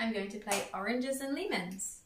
I'm going to play oranges and lemons.